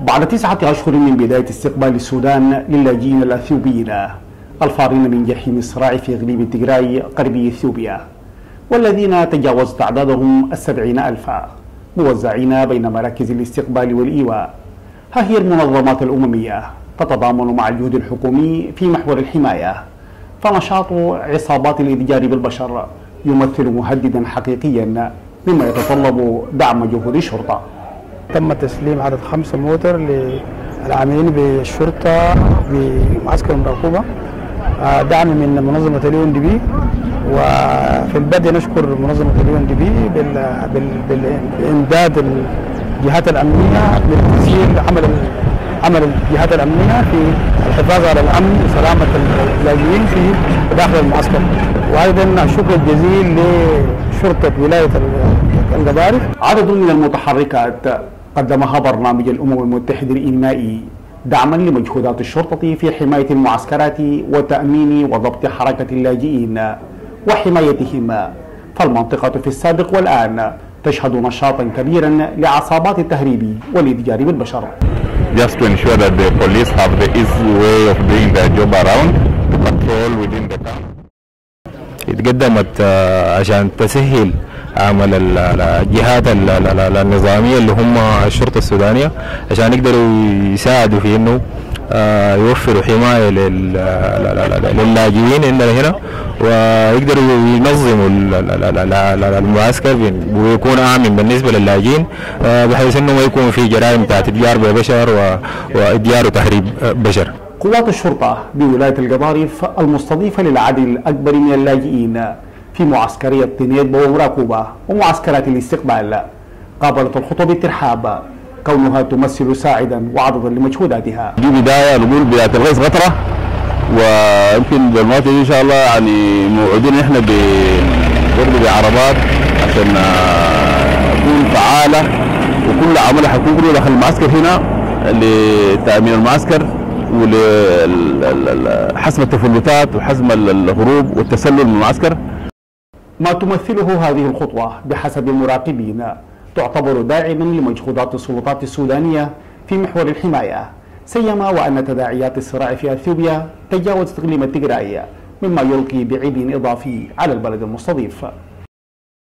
بعد تسعة أشهر من بداية استقبال السودان للاجئين الأثيوبيين الفارين من جحيم الصراع في إقليم تجراي غربي إثيوبيا والذين تجاوزت أعدادهم السبعين ألفا موزعين بين مراكز الاستقبال والإيواء. ها هي المنظمات الأممية تتضامن مع الجهد الحكومي في محور الحماية. فنشاط عصابات الإتجار بالبشر يمثل مهددا حقيقيا مما يتطلب دعم جهود الشرطة. تم تسليم عدد خمسة موتر للعاملين بالشرطة بمعسكر المراقبة دعم من منظمة ال UNDP وفي البدء نشكر منظمة اليو ان دي بي بإمداد الجهات الأمنية لتسهيل عمل عمل الجهات الأمنية في الحفاظ على الأمن وسلامة اللاجئين في داخل المعسكر. وأيضا الشكر الجزيل لشرطة ولاية القبارف عدد من المتحركات قدمها برنامج الأمم المتحدة الإنمائي دعما لمجهودات الشرطة في حماية المعسكرات وتأمين وضبط حركة اللاجئين وحمايتهم. فالمنطقة في السابق والآن تشهد نشاطا كبيرا لعصابات التهريب والإتجار بالبشر just to ensure that the police have the easy way of doing their job around اتقدمت عشان تسهل عمل الجهات النظاميه اللي هم الشرطه السودانيه عشان يقدروا يساعدوا في انه يوفروا حمايه للاجئين عندنا هنا ويقدروا ينظموا المعسكر ويكون امن بالنسبة للاجئين بحيث انه ما يكون في جرائم بتاعت اتجار ببشر واتجار وتهريب بشر. قوات الشرطة بولاية القضارف المستضيفة للعدد الأكبر من اللاجئين في معسكرية تنيد ومراكوبة ومعسكرات الاستقبال. قابلت الخطوة بالترحاب كونها تمثل ساعدا وعضدا لمجهوداتها. دي بداية نقول بداية الغيث غطرة. ويمكن بالمواطن إن شاء الله يعني موعودين إحنا برضه بعربات عشان تكون فعالة. وكل عملها حيكون داخل المعسكر هنا لتأمين المعسكر. ولحسم التفلتات وحزم الهروب والتسلل من المعسكر. ما تمثله هذه الخطوة بحسب المراقبين تعتبر داعما لمجهودات السلطات السودانية في محور الحماية سيما وأن تداعيات الصراع في أثيوبيا تجاوزت إقليم التجراي مما يلقي بعبء إضافي على البلد المستضيف.